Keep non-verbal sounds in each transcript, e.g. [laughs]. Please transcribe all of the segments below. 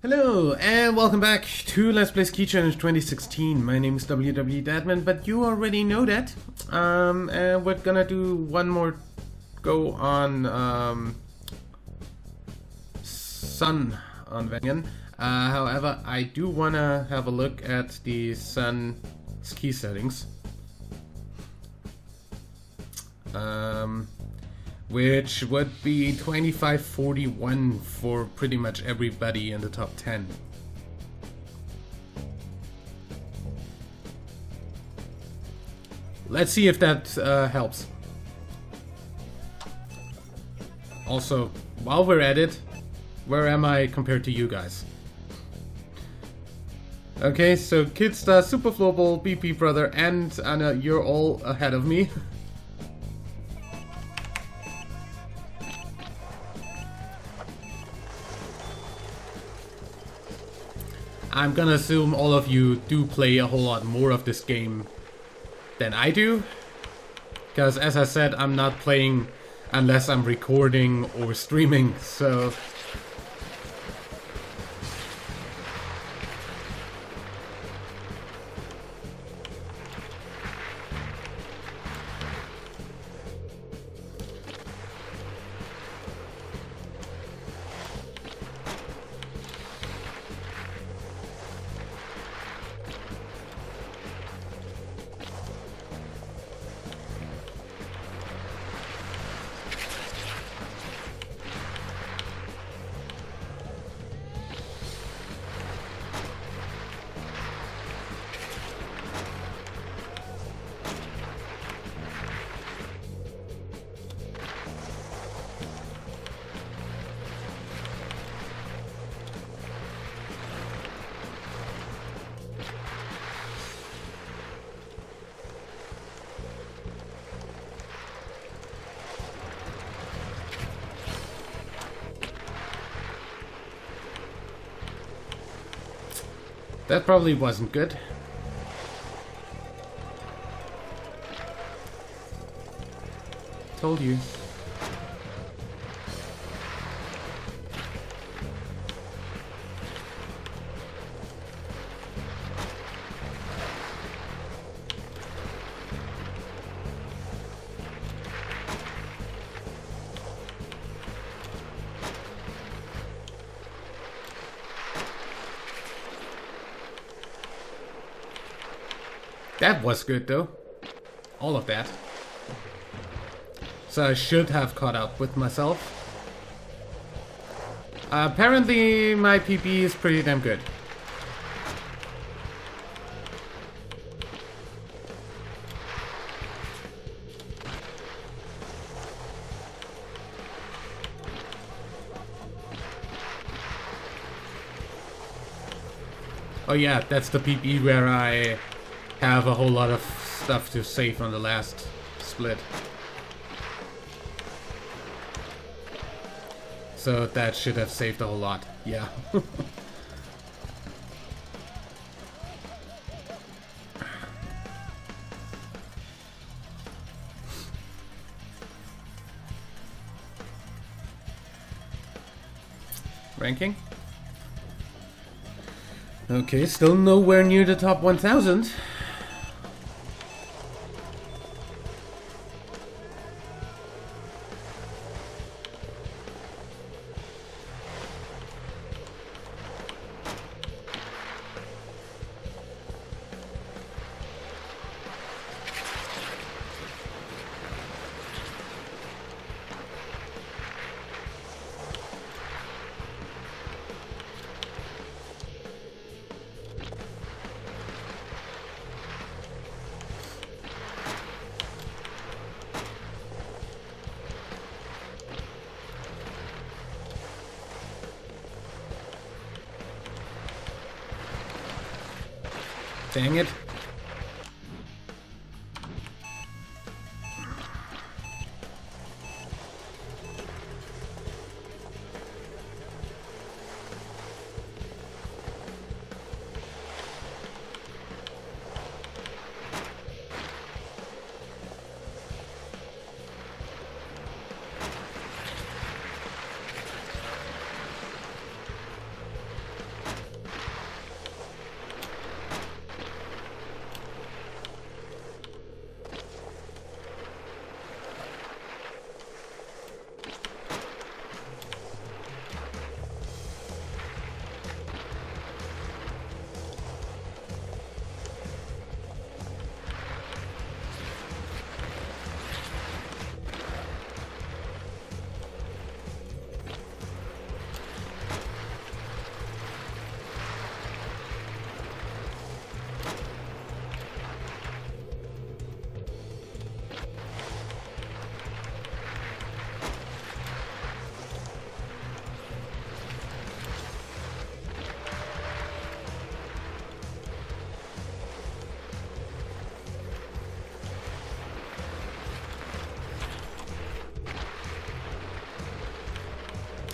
Hello, and welcome back to Let's Play Ski Challenge 2016. My name is WWEdeadman, but you already know that. Um, and we're gonna do one more go on um, Sun on Wengen. Uh, however, I do wanna have a look at the Sun ski settings. Um, which would be 2541 for pretty much everybody in the top 10. Let's see if that uh, helps. Also, while we're at it, where am I compared to you guys? Okay, so Kidstar, Super Floorball, BP Brother, and Anna, you're all ahead of me. [laughs] I'm gonna assume all of you do play a whole lot more of this game than I do. Because as I said, I'm not playing unless I'm recording or streaming, so... That probably wasn't good. Told you. That was good though. All of that. So I should have caught up with myself. Uh, apparently my PB is pretty damn good. Oh yeah, that's the PB where I have a whole lot of stuff to save on the last split. So that should have saved a whole lot, yeah. [laughs] Ranking? Okay, still nowhere near the top 1000. Dang it.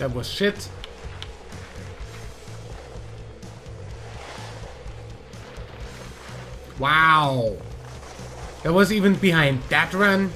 That was shit. Wow. That was even behind that run.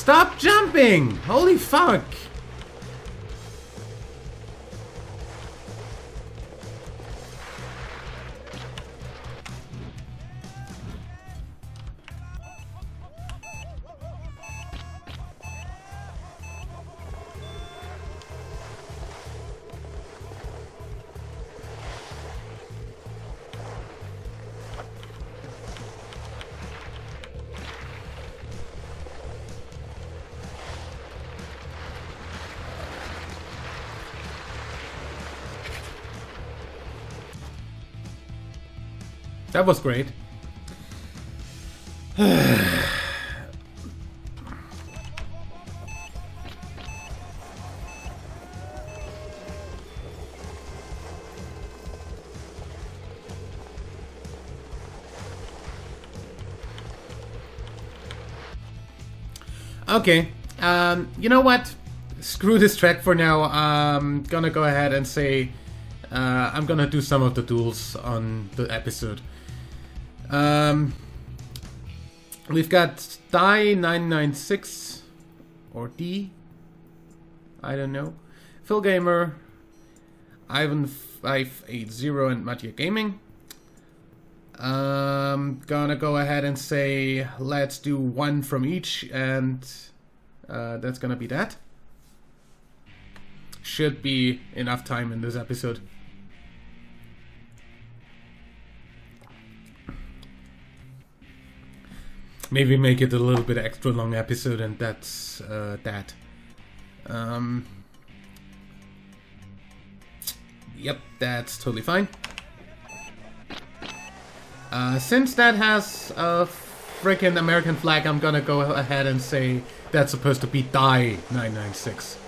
Stop jumping! Holy fuck! That was great. [sighs] okay, um, you know what? Screw this track for now. I'm gonna go ahead and say uh, I'm gonna do some of the duels on the episode. Um, we've got Die 996 or D. I don't know. Phil Gamer, Ivan 580 and Mattia Gaming. Um, gonna go ahead and say let's do one from each, and uh, that's gonna be that. Should be enough time in this episode. Maybe make it a little bit extra long episode and that's uh, that. Um, yep, that's totally fine. Uh, since that has a freaking American flag, I'm gonna go ahead and say that's supposed to be Die 996.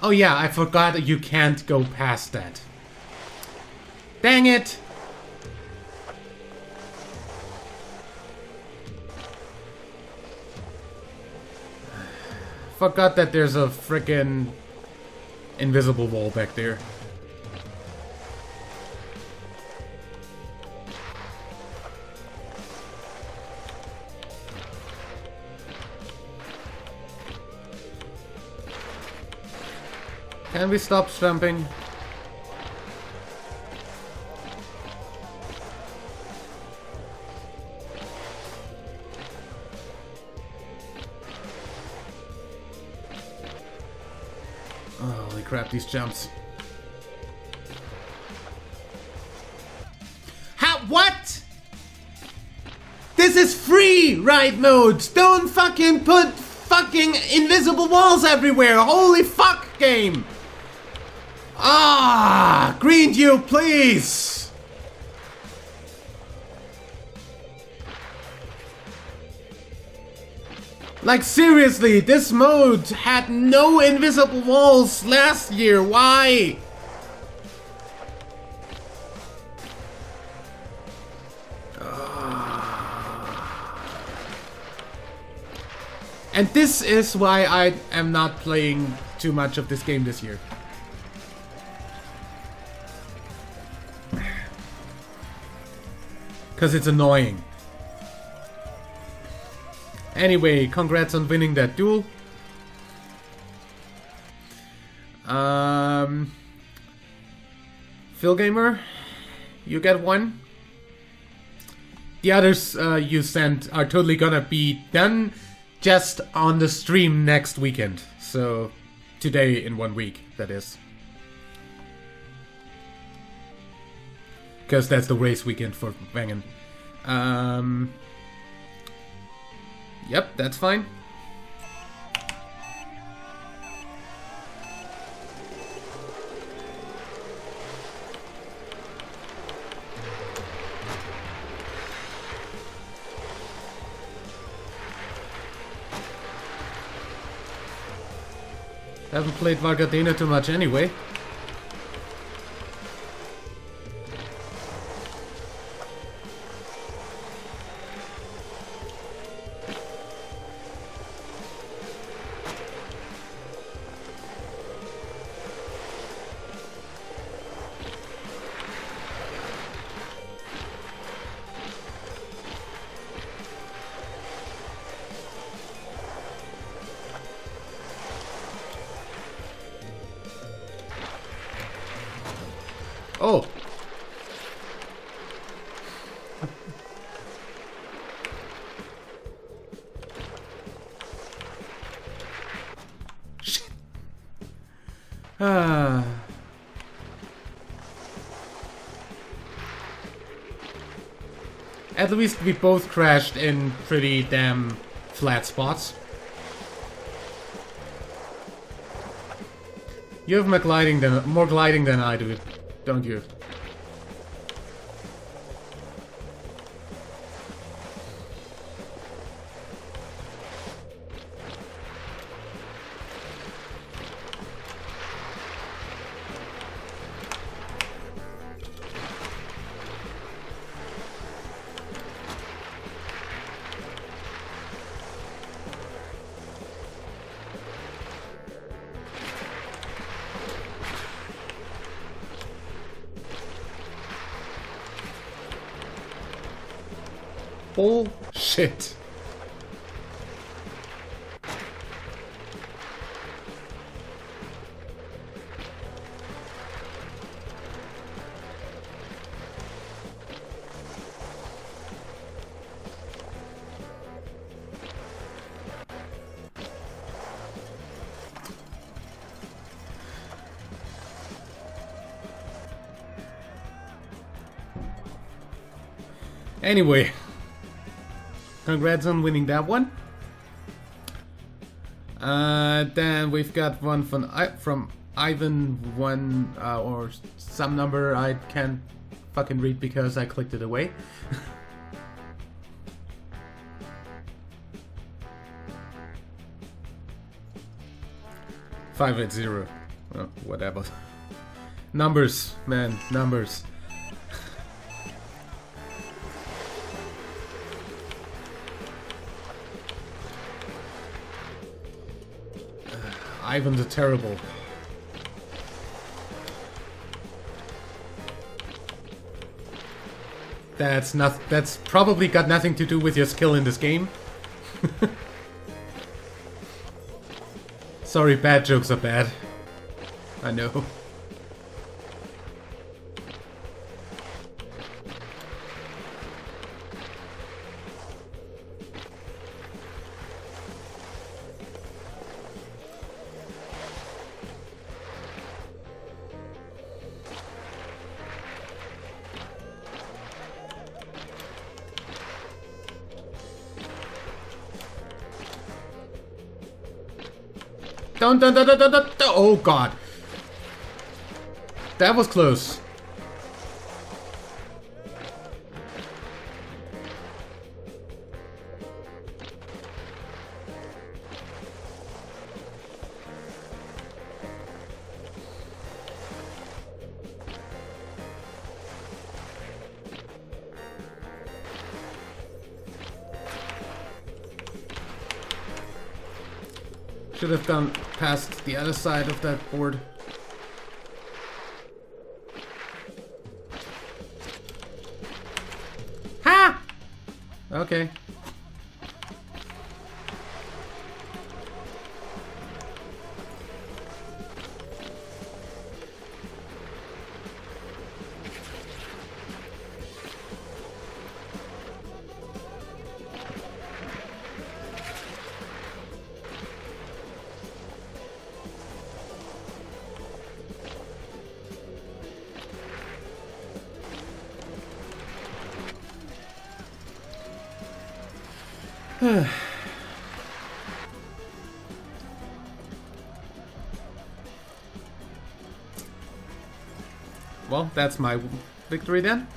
Oh yeah, I forgot you can't go past that. Dang it! [sighs] Forgot that there's a frickin' invisible wall back there. Can we stop stamping? Crap, these jumps. How- what? This is free ride mode! Don't fucking put fucking invisible walls everywhere! Holy fuck, game! Ah, Greentube, please! Like seriously, this mode had no invisible walls last year. Why? And this is why I am not playing too much of this game this year. [sighs] Because it's annoying. Anyway, congrats on winning that duel. Um, Phil Gamer, you get one. The others uh, you sent are totally gonna be done just on the stream next weekend. So today in one week, that is. Because that's the race weekend for Wengen. Um, yep, that's fine. Haven't played Val Gardena too much anyway. Shit. Ah. At least we both crashed in pretty damn flat spots. You have more gliding than more gliding than I do don't you? Bullshit. Anyway, Congrats on winning that one. Uh, then we've got one from from Ivan one uh, or some number I can't fucking read because I clicked it away. [laughs] Five eight zero, oh, whatever. [laughs] Numbers, man, numbers. Ivan the Terrible. That's not. That's probably got nothing to do with your skill in this game. [laughs] Sorry, bad jokes are bad. I know. Dun, dun, dun, dun, dun, dun, dun. Oh god. That was close. Should have gone past the other side of that board. Ha! Okay. [sighs] well, that's my victory then.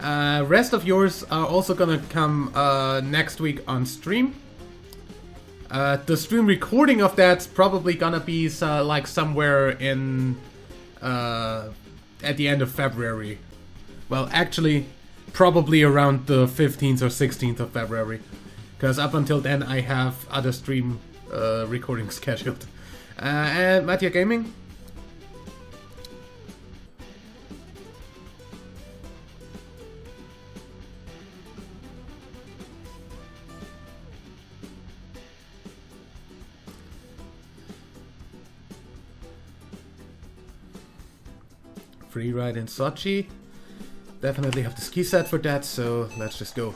Uh, rest of yours are also gonna come uh, next week on stream. Uh, the stream recording of that's probably gonna be uh, like somewhere in uh, at the end of February. Well, actually, probably around the 15th or 16th of February, because up until then I have other stream uh, recordings [laughs] scheduled. Uh, and Mattia Gaming, Free ride in Sochi. Definitely have the ski set for that, so let's just go.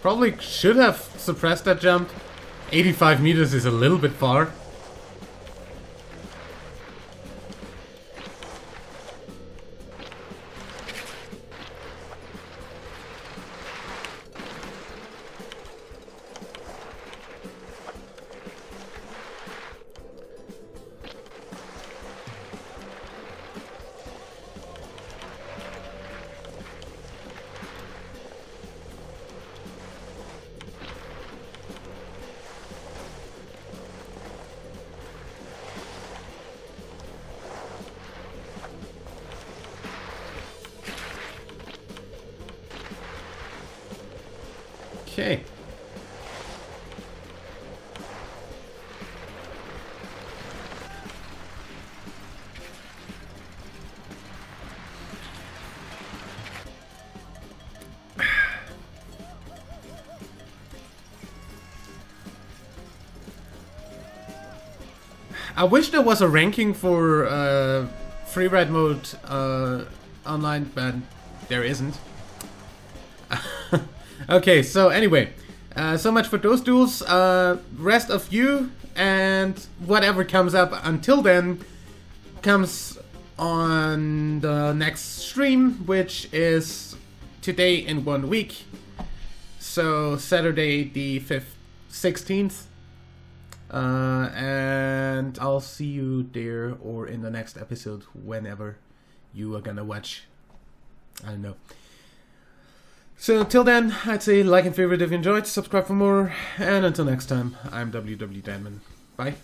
Probably should have suppressed that jump. 85 meters is a little bit far. Okay. I wish there was a ranking for uh, free ride mode uh, online, but there isn't. Okay, so anyway, uh, so much for those duels. Uh, rest of you and whatever comes up until then comes on the next stream, which is today in one week. So Saturday the 5th, 16th. Uh, and I'll see you there or in the next episode whenever you are gonna watch. I don't know. So until then, I'd say like and favorite if you enjoyed, subscribe for more, and until next time, I'm WWEdeadman. Bye.